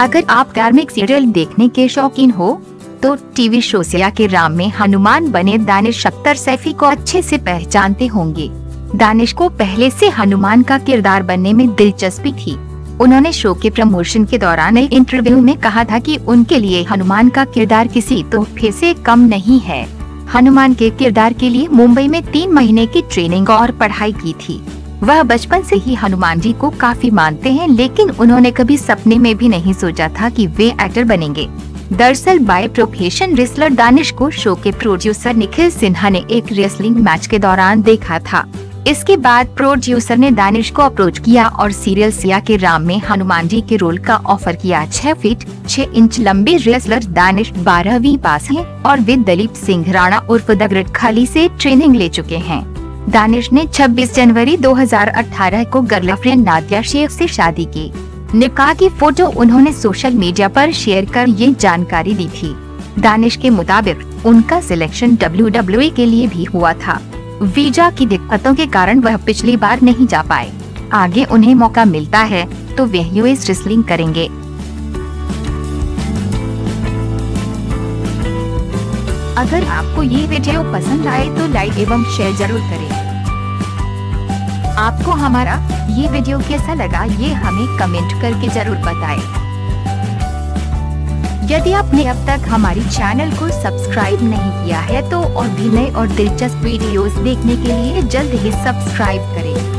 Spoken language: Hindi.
अगर आप धार्मिक सीरियल देखने के शौकीन हो तो टीवी शो सिया के राम में हनुमान बने दानिश अख्तर सैफी को अच्छे से पहचानते होंगे। दानिश को पहले से हनुमान का किरदार बनने में दिलचस्पी थी। उन्होंने शो के प्रमोशन के दौरान एक इंटरव्यू में कहा था कि उनके लिए हनुमान का किरदार किसी तोहफे से कम नहीं है। हनुमान के किरदार के लिए मुंबई में तीन महीने की ट्रेनिंग और पढ़ाई की थी। वह बचपन से ही हनुमान जी को काफ़ी मानते हैं, लेकिन उन्होंने कभी सपने में भी नहीं सोचा था कि वे एक्टर बनेंगे। दरअसल बाय प्रोफेशन रेसलर दानिश को शो के प्रोड्यूसर निखिल सिन्हा ने एक रेसलिंग मैच के दौरान देखा था। इसके बाद प्रोड्यूसर ने दानिश को अप्रोच किया और सीरियल सिया के राम में हनुमान जी के रोल का ऑफ़र किया। छह फीट छह इंच लंबे रेसलर दानिश बारहवीं पास हैं और वे दलीप सिंह राणा उर्फ़ दगरट खाली से ट्रेनिंग ले चुके हैं। दानिश ने 26 जनवरी 2018 को गर्लफ्रेंड नादिया शेख से शादी की। निकाह की फ़ोटो उन्होंने सोशल मीडिया पर शेयर कर ये जानकारी दी थी। दानिश के मुताबिक, उनका सिलेक्शन डब्ल्यू के लिए भी हुआ था। वीज़ा की दिक्कतों के कारण वह पिछली बार नहीं जा पाए। आगे उन्हें मौका मिलता है तो वे यूएस रेसलिंग करेंगे। अगर आपको ये वीडियो पसंद आए तो लाइक एवं शेयर ज़रूर करें आपको हमारा ये वीडियो कैसा लगा ये हमें कमेंट करके ज़रूर बताएँ। यदि आपने अब तक हमारी चैनल को सब्सक्राइब नहीं किया है तो और भी नए और दिलचस्प वीडियोस देखने के लिए जल्द ही सब्सक्राइब करें